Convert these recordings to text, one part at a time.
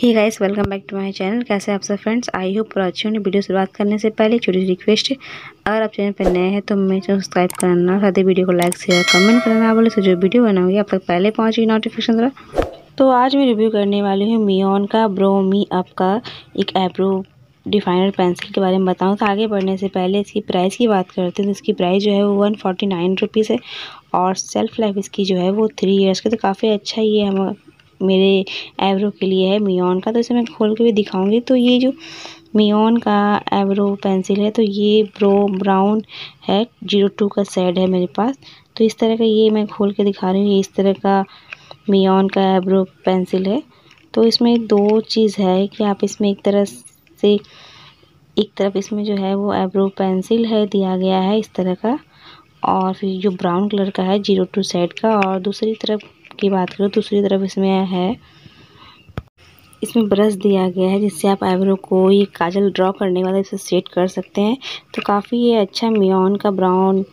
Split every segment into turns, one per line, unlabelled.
Hi guys welcome back to my channel कैसे आप सब फ्रेंड्स आई होप पूरा अच्छी होने वीडियो शुरुआत करने से पहले छोटी सी रिक्वेस्ट है। अगर आप चैनल पर नए हैं तो मैं चैनल सब्सक्राइब करना, साथ ही वीडियो को लाइक शेयर कमेंट करना बोले तो जो वीडियो बनाऊँगी, आप तक पहले पहुँचेगी नोटिफिकेशन द्वारा। तो आज मैं रिव्यू करने वाली हूँ मियोन का ब्रो मी अप का एक एप्रो डिफाइनर पेंसिल के बारे में बताऊँ। तो आगे बढ़ने से पहले इसकी प्राइस की बात करते हैं। तो इसकी प्राइस जो है वो वन फोर्टी नाइन रुपीज़ है और सेल्फ लाइफ इसकी जो है वो थ्री इयर्स की तो काफ़ी अच्छा ही है हम मेरे एवरो के लिए है मियोन का तो इसे मैं खोल के भी दिखाऊँगी। तो ये जो मियोन का एवरो पेंसिल है तो ये ब्रो ब्राउन है ज़ीरो टू का सेड है मेरे पास। तो इस तरह का ये मैं खोल के दिखा रही हूँ, ये इस तरह का मियोन का एवरो पेंसिल है। तो इसमें दो चीज़ है कि आप इसमें एक तरह से, एक तरफ़ इसमें जो है वो एब्रो पेंसिल है, दिया गया है इस तरह का, और फिर जो ब्राउन कलर का है ज़ीरो टू सेट का, और दूसरी तरफ़ की बात करूँ, दूसरी तरफ़ इसमें है, इसमें ब्रश दिया गया है जिससे आप आईब्रो को ये काजल ड्रॉ करने वाला इसे सेट कर सकते हैं। तो काफ़ी ये अच्छा मियोन का ब्राउन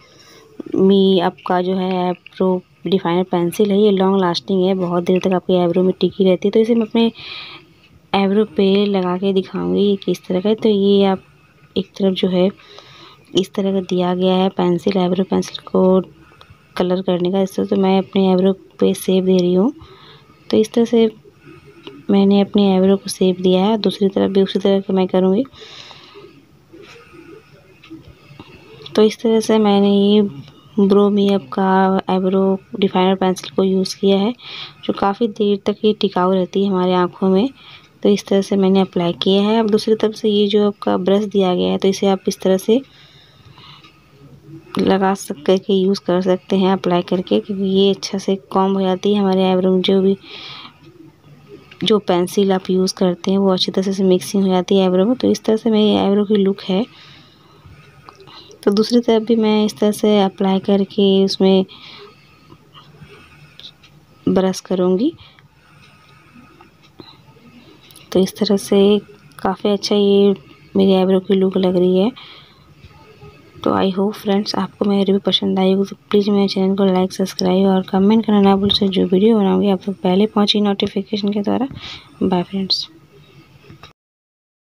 मी आपका जो है आईब्रो डिफाइनर पेंसिल है, ये लॉन्ग लास्टिंग है, बहुत देर तक आपकी आईब्रो में टिकी रहती है। तो इसे मैं अपने आईब्रो पे लगा के दिखाऊँगी ये किस तरह का तो ये आप एक तरफ़ जो है, इस तरह का दिया गया है पेंसिल, आईब्रो पेंसिल को कलर करने का इससे तो मैं अपने आईब्रो पे सेव दे रही हूँ। तो इस तरह से मैंने अपने आईब्रो को सेव दिया है। दूसरी तरफ़ भी उसी तरह का मैं करूँगी। तो इस तरह से मैंने ये ब्रो मेप का आईब्रो डिफाइनर पेंसिल को यूज़ किया है, जो काफ़ी देर तक ये टिकाऊ रहती है हमारे आँखों में। तो इस तरह से मैंने अप्लाई किया है। अब दूसरी तरफ़ से ये जो आपका ब्रश दिया गया है तो इसे आप इस तरह से लगा सक करके यूज़ कर सकते हैं अप्लाई करके, क्योंकि ये अच्छा से कॉम हो जाती है हमारे आईब्रो में। जो भी, जो पेंसिल आप यूज़ करते हैं, वो अच्छी तरह से मिक्सिंग हो जाती है आईब्रो में। तो इस तरह से मेरी आईब्रो की लुक है। तो दूसरी तरफ़ भी मैं इस तरह से अप्लाई करके उसमें ब्रश करूँगी। तो इस तरह से काफ़ी अच्छा ये मेरी आईब्रो की लुक लग रही है। तो आई होप फ्रेंड्स आपको मेरी रिव्यू पसंद आई तो प्लीज़ मेरे चैनल को लाइक सब्सक्राइब और कमेंट करना ना भूल से जो वीडियो बनाऊँगी, आप लोग पहले पहुँची नोटिफिकेशन के द्वारा। Bye friends